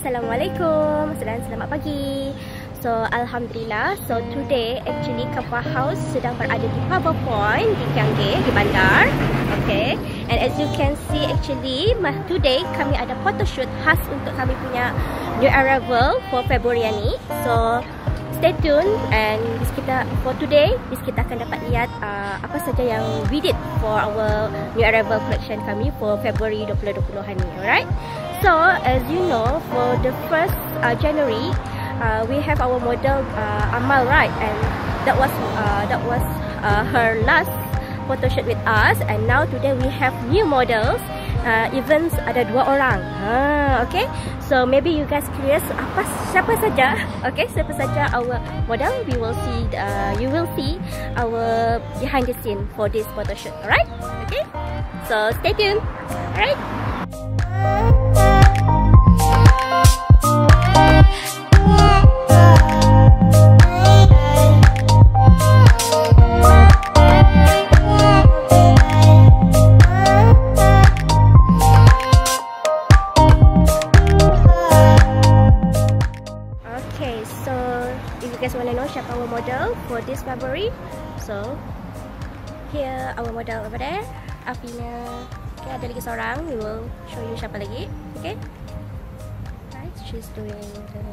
Assalamualaikum. Dan selamat pagi. So Alhamdulillah. So today actually Kapwa House sedang berada di Harbour Point Di Kianggeh, di bandar. Okay. And as you can see actually Today kami ada photoshoot khas untuk kami punya New Arrival for February ni. So stay tune and bis kita for today bis kita akan dapat lihat uh, apa saja yang we did for our new arrival collection kami for February 2020 ni. Alright so as you know for the first uh, January uh, we have our model uh, Amal right? And that was uh, that was uh, her last photo shoot with us. And now today we have new models. Uh, events ada dua orang. Ha, okay. So maybe you guys curious apa siapa saja? Okay siapa saja our model? We will see uh, you will see our behind the scene for this photo shoot alright? Okay? So stay tuned. Alright this February. So here our model over there. Afina. Okay, ada lagi seorang. We will show you siapa lagi. Okay. Right, she's doing the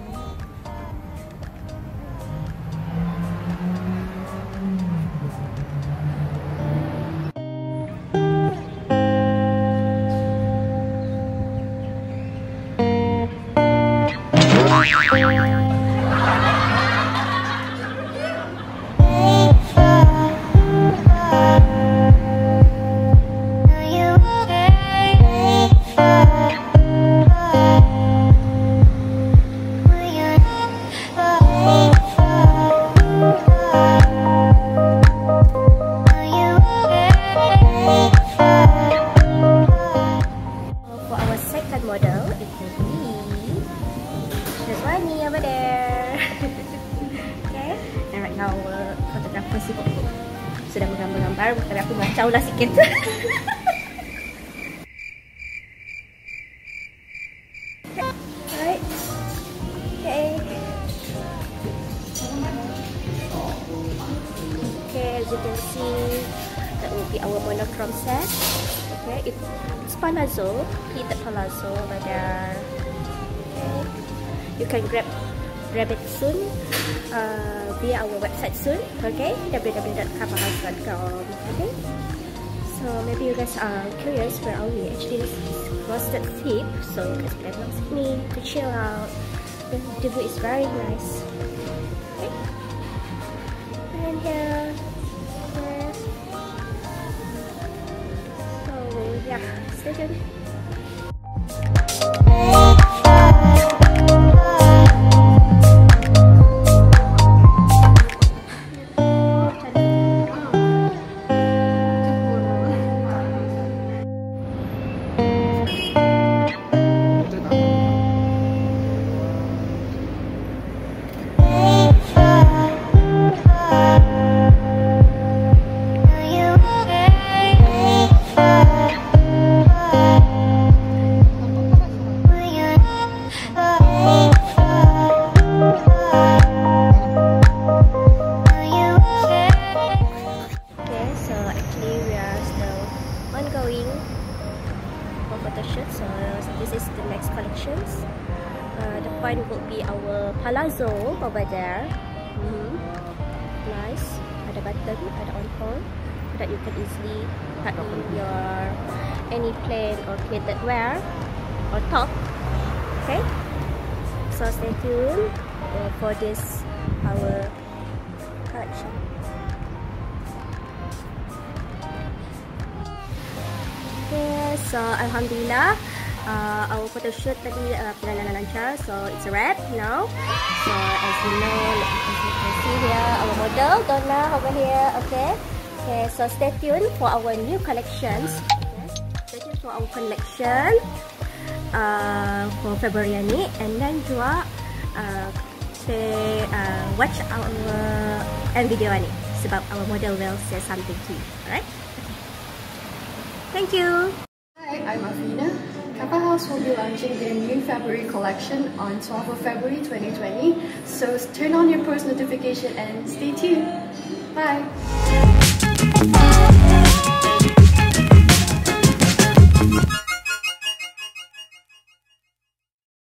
model is me. There's one over there. okay. And right now, uh, photographer sibuk. Sudah menggambar-gambar. Tapi aku macau lah sikit. As you can see, that will be our monochrome set. Okay it's palazzo pleated palazzo over there okay. You can grab grab it soon uh, via our website soon okay? Www.qafahaus.com okay? So maybe you guys are curious where are we? Actually this is Roasted Sip so you guys can me to chill out. The view is very nice Okay. Yeah stay tuned point will be our palazzo over there. Mm -hmm. Nice. Ada button, ada on hold so that you can easily cut in your any plain or pleated wear or top. Okay. So stay tuned uh, for this our collection. Okay, so Alhamdulillah uh, our photo shoot tadi uh, perjalanan lancar so it's a wrap now so as you know as you can see here our model Donna over here okay okay so stay tuned for our new collections okay. stay tuned for our collection uh, for February and then juga uh, stay uh, watch our end video ni sebab our model will say something to you alright thank you Hi, I'm Afina Qafa Haus will be launching their new February collection on 12th of February 2020. So turn on your post notification and stay tuned.